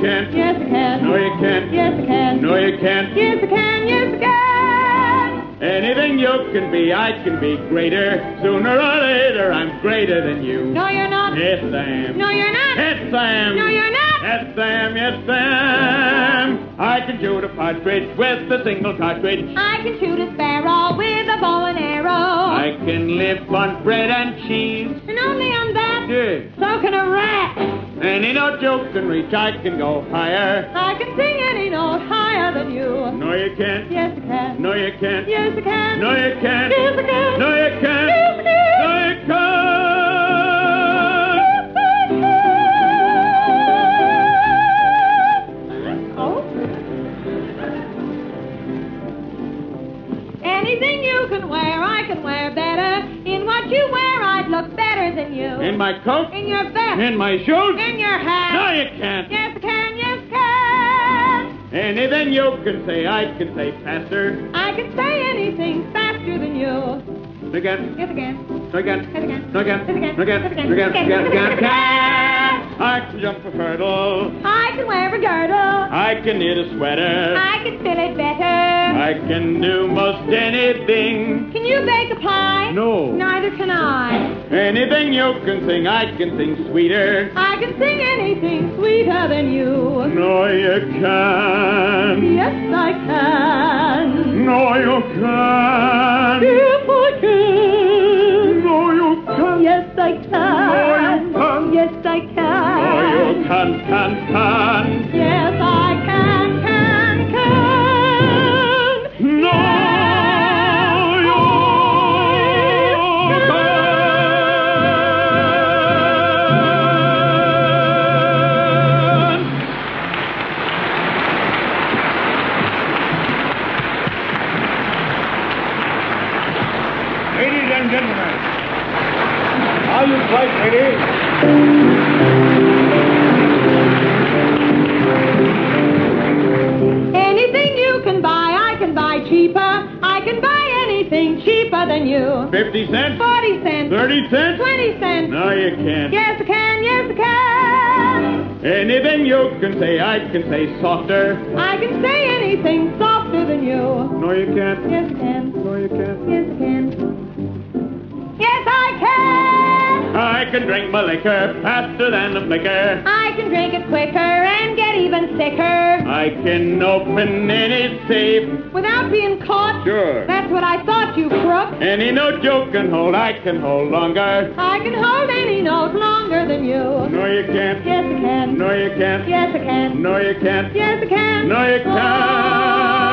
can't. Yes, I can. No, you can't. Yes, I can. No, you can't. Yes, I can. Yes, I can. Anything you can be, I can be greater. Sooner or later, I'm greater than you. No, you're not. Yes, I am. No, you're not. Yes, I am. No, you're not. Yes, I am. Yes, I am. I can shoot a partridge with a single cartridge. I can shoot a sparrow with a bow and arrow. I can live on bread and cheese. And only on that. Yeah. So can a rat. Any note you can reach, I can go higher. I can sing any note higher than you. No, you can't. Yes, I can. No, you can't. Yes, I can. No, you can't. Yes, I can. No, you can't. Anything you can wear, I can wear better. In what you wear, I'd look better than you. In my coat? In your vest. In my shoes? In your hat. No, you can't. Yes, I can. Yes, I can. Anything you can say, I can say faster. I can say anything faster than you. Again. Yes, again. Again. Yes, again. Again. Yes, again. Again. Yes, again. No, again. Yes, Again. again. Again. Again. I can jump a hurdle. I can wear a girdle. I can knit a sweater. I can fill it better. I can do most anything. Can you bake a pie? No. Neither can I. Anything you can sing, I can sing sweeter. I can sing anything sweeter than you. No, you can't. Yes, I can. No, you can't. If I can. No, you can't. Yes, I can. You can't, can't, can't. Yes, I can, can, can. No, you can't. Ladies and gentlemen, are you quite ready? Cheaper. I can buy anything cheaper than you. 50 cents? 40 cents. 30 cents? 20 cents. No, you can't. Yes, I can. Yes, I can. Anything you can say, I can say softer. I can say anything softer than you. No, you can't. Yes, I can. No, you can't. Yes, I can. Yes, I can. I can drink my liquor faster than the flicker. I can drink it quicker and get even sicker I can open any safe. without being caught. Sure. That's what I thought, you crook. Any note you can hold, I can hold longer. I can hold any note longer than you. No, you can't. Yes, I can. No, you can't. Yes, I can. No, you can't. Yes, I can. No, you can't.